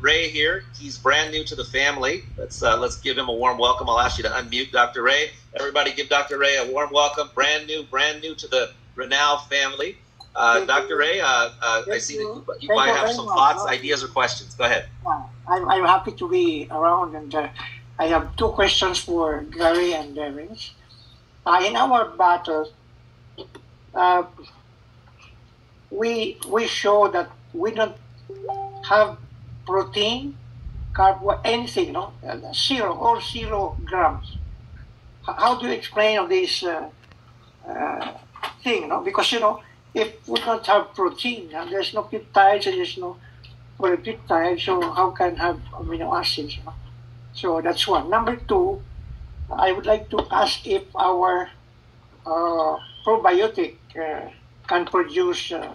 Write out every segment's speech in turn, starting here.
Rey here. He's brand new to the family. Let's uh, let's give him a warm welcome. I'll ask you to unmute Dr. Rey. Everybody, give Dr. Rey a warm welcome. Brand new, brand new to the ReNao family. Uh, Dr. Rey, uh, uh, I see that you, you might have some thoughts, ideas, or questions. Go ahead. I'm, I'm happy to be around, and uh, I have two questions for Gary and Devins. Uh, in our battle, uh, we we show that we don't have protein, carb, anything, no, uh, zero, all zero grams. How do you explain this uh, uh, thing, no? Because you know, if we don't have protein, and there's no peptides, and there's no polypeptides, so how can have amino acids? No? So that's one. Number two, I would like to ask if our uh, probiotic uh, can produce uh,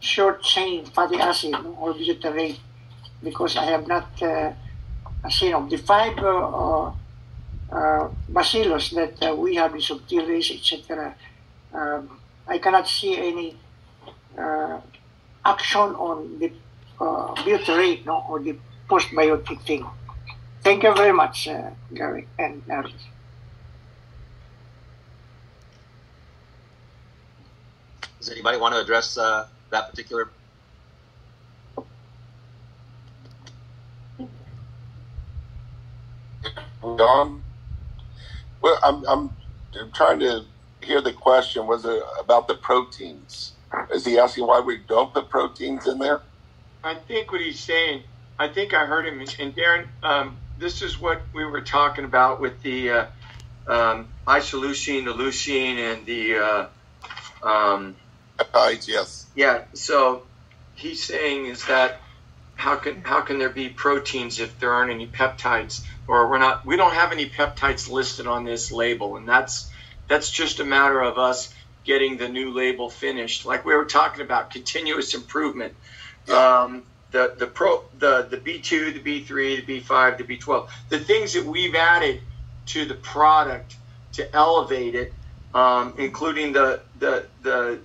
short chain fatty acid or butyrate because I have not uh, seen of the five uh, uh, bacillus that uh, we have in subtilis, etc. Um, I cannot see any uh, action on the uh, butyrate no, or the postbiotic thing. Thank you very much, uh, Gary and Ernest. Does anybody want to address uh, that particular? Don? Well, I'm, I'm trying to hear the question. Was it about the proteins? Is he asking why we don't put proteins in there? I think what he's saying, I think I heard him. And Darren, um, this is what we were talking about with the uh, um, isoleucine, the leucine, and the uh, um, peptides. Yes. Yeah. So he's saying is that how can how can there be proteins if there aren't any peptides, or we're not we don't have any peptides listed on this label, and that's that's just a matter of us getting the new label finished. Like we were talking about, continuous improvement. Um, the the pro the the B two, the B three, the B five, the B twelve, the things that we've added to the product to elevate it, um, including the the the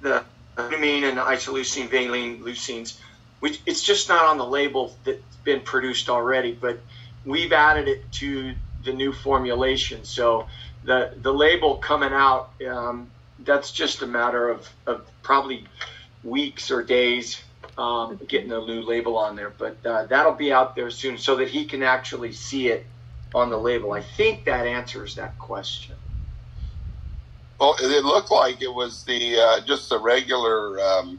the glutamine and the isoleucine, valine, leucines, which it's just not on the label that's been produced already, but we've added it to the new formulation. So the the label coming out, um, that's just a matter of, of probably weeks or days um, getting a new label on there. But uh, that'll be out there soon so that he can actually see it on the label. I think that answers that question. Well, it looked like it was the uh, just the regular um,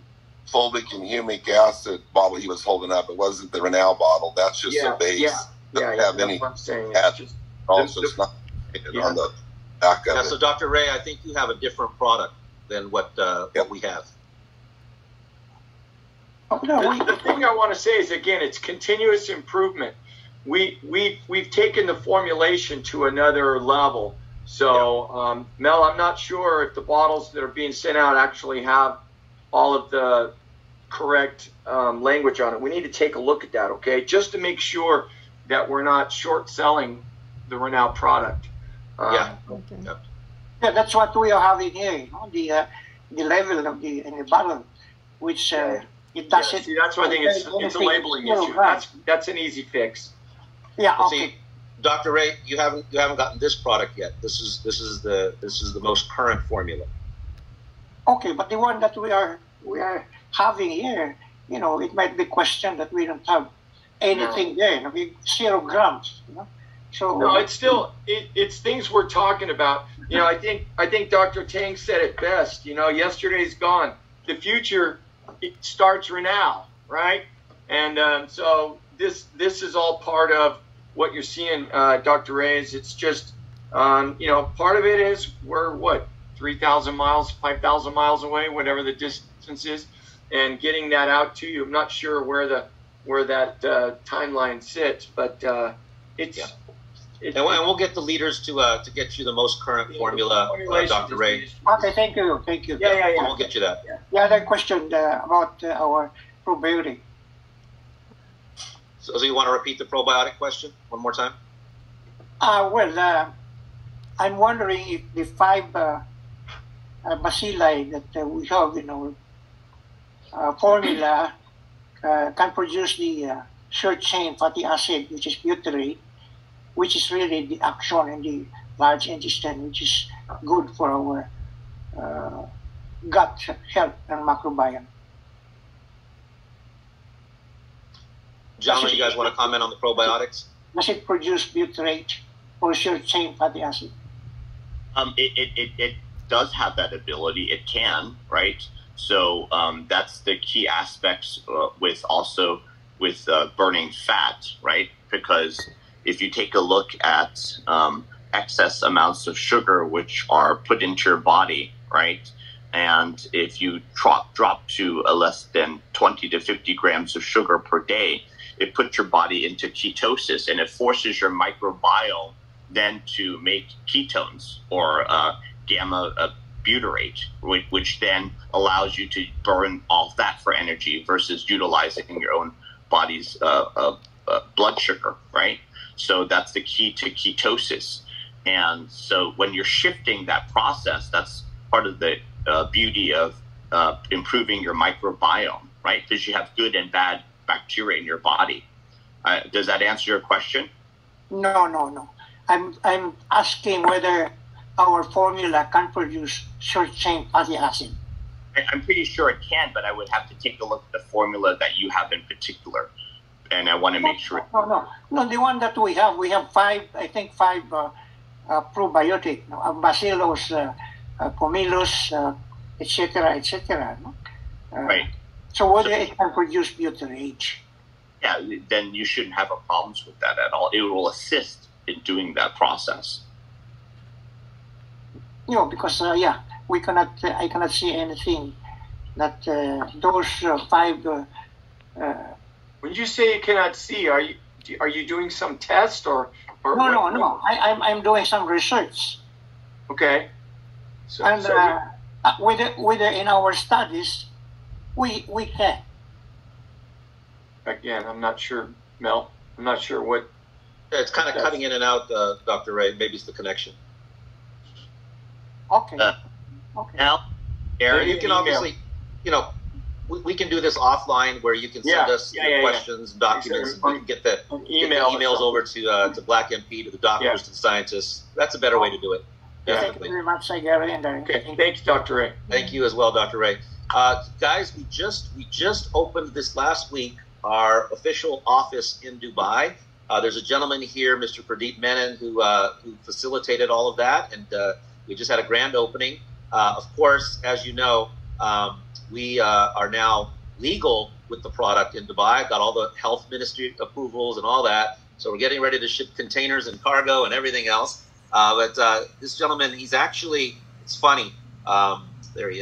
fulvic and humic acid bottle he was holding up. It wasn't the ReNao bottle. That's just Yeah, a base. yeah, Doesn't yeah, have that's any what I'm saying. It's acid. just- Also, it's not Yeah. on the back of Yeah. it. So, Dr. Rey, I think you have a different product than what uh, Yep. what we have. Oh, no, we, the, the thing I want to say is again, it's continuous improvement. We we we've taken the formulation to another level. So um, Mel, I'm not sure if the bottles that are being sent out actually have all of the correct um, language on it. We need to take a look at that, okay, just to make sure that we're not short selling the ReNao product. Um, Yeah. Okay. yeah, that's what we are having here. You know, the uh, the level of the in the bottle, which uh, it doesn't. see, that's why I think it's, it's a labeling issue. That's that's an easy fix. Yeah. But Okay. See, Dr. Rey, you haven't you haven't gotten this product yet. This is this is the this is the most current formula. Okay, but the one that we are we are having here, you know, it might be questioned that we don't have anything there. You know, we zero grams. You know, so No, it's still it, it's things we're talking about. You know, I think I think Dr. Tang said it best. You know, yesterday's gone. The future it starts right now, right? And um, so this this is all part of what you're seeing, uh, Dr. Rey. Is it's just um, you know part of it is we're what three thousand miles, five thousand miles away, whatever the distance is, and getting that out to you. I'm not sure where the where that uh, timeline sits, but uh, it's. Yeah. it- And, we'll- and we'll get the leaders to uh, to get you the most current Yeah, formula, uh, Dr. Rey. okay. Thank you. Thank you. Yeah, yeah, And yeah. we'll get you that. Yeah, The other question uh, about uh, our probiotic. So, so you want to repeat the probiotic question one more time? Uh, well, uh, I'm wondering if the five uh, bacilli that uh, we have in our uh, formula uh, can produce the uh, short chain fatty acid, which is butyrate, which is really the action in the large intestine, which is good for our uh, gut health and microbiome. Gentlemen, you guys want to comment on the probiotics? Does it produce butyrate or short chain fatty acid? Um, it, it, it, it does have that ability. It can, right? So um, that's the key aspects uh, with also with uh, burning fat, right? Because if you take a look at um, excess amounts of sugar which are put into your body, right? And if you drop drop to a less than 20 to 50 grams of sugar per day, it puts your body into ketosis and it forces your microbiome then to make ketones or uh, gamma uh, butyrate, which, which, then allows you to burn all that for energy versus utilizing in your own body's uh, uh, uh, blood sugar, right? So that's the key to ketosis. And so when you're shifting that process, that's part of the uh, beauty of improving your microbiome, right? Because you have good and bad bacteria in your body. Uh, does that answer your question? No, no, no. I'm I'm asking whether our formula can produce short chain fatty acid. I'm pretty sure it can, but I would have to take a look at the formula that you have in particular, and I want to make sure. No, no, no. The one that we have, we have five. I think five uh, uh, probiotic, uh, Bacillus, uh, uh, Comilus, etc., etc. No? right. So whether so, it can produce butyrate. Yeah, then you shouldn't have a problems with that at all. It will assist in doing that process. You know, because uh, yeah, we cannot. Uh, I cannot see anything that uh, those uh, five. Uh, uh, when you say you cannot see, are you are you doing some test or? or no, what, no, no. I, am I'm, I'm doing some research. Okay. So, and so whether whether in our studies we we can. Again, I'm not sure, Mel. I'm not sure what. Yeah, it's kind of cutting in and out, uh, Dr. Rey. Maybe it's the connection. Okay. Uh, okay. Now, Aaron, you can obviously, you know, we, we, can do this offline where you can send yeah, us yeah, yeah, questions, documents, and we can get the, email get the emails over to uh, to Black MP, to the doctors, to the scientists. That's a better way to do it. Definitely. Thank you very much, Gary. Okay, thanks, Dr. Rey. Thank you as well, Dr. Rey. Uh, guys, we just we just opened this last week our official office in Dubai. Uh, there's a gentleman here, Mr. Pradeep Menon, who uh, who facilitated all of that, and uh, we just had a grand opening. Uh, of course, as you know, um, we uh, are now legal with the product in Dubai. Got all the health ministry approvals and all that, so we're getting ready to ship containers and cargo and everything else. but this gentleman, he's actually it's funny. Um, there he is.